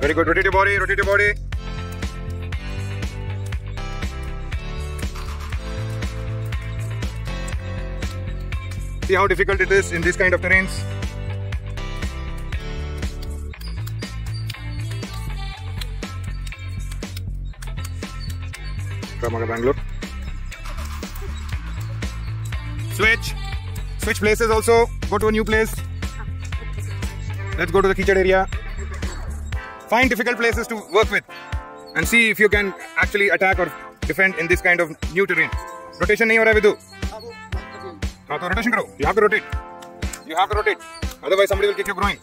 Very good. Rotate your body. Rotate your body. See how difficult it is in this kind of terrains. Krav Maga Bangalore. Switch. Switch places also. Go to a new place. Let's go to the kitchen area. Find difficult places to work with and see if you can actually attack or defend in this kind of new terrain. Rotation नहीं हो रहा है विदु हाँ तो rotation करो you have to rotate you have to rotate otherwise somebody will kick your groin